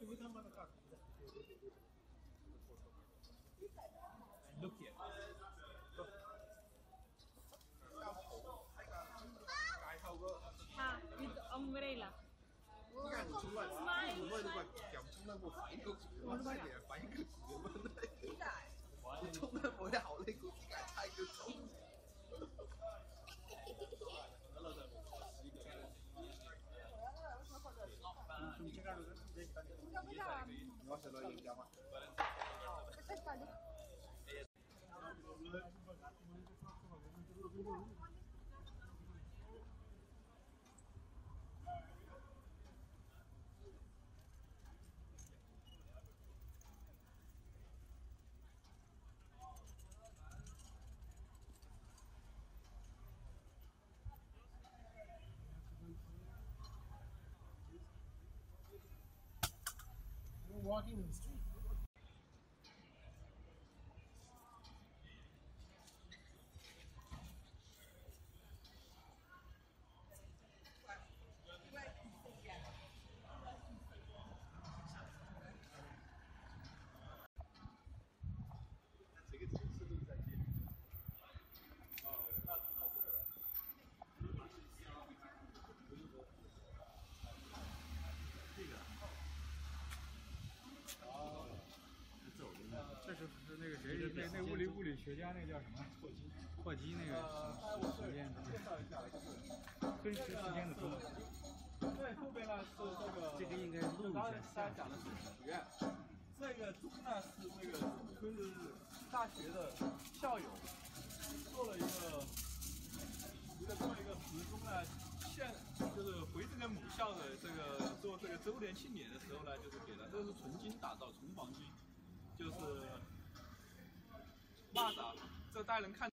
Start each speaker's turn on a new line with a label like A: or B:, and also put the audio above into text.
A: तुम्ही थांबा नका
B: look here.
C: Look. umbrella. Cảm chúng mày, chúng mày mà cảm chúng mày một phái cực, một phái để phái cực, một phái. Chúng mày bối đảo lên No, se lo oye no,
D: walking in the street.
B: 这是是那个谁？那那物理物理学家那叫什么？霍金金那个时间的，真实时间的钟。
E: 对，后边呢是这个，
B: 这个应该
E: 他他讲的是许愿，这个钟呢是那个是大学的校友做了一个一个做一个时钟呢，现就是回这个母校的这个做这个周年庆典的时候呢，就是给了，这是纯金打造出。画的，这代人看。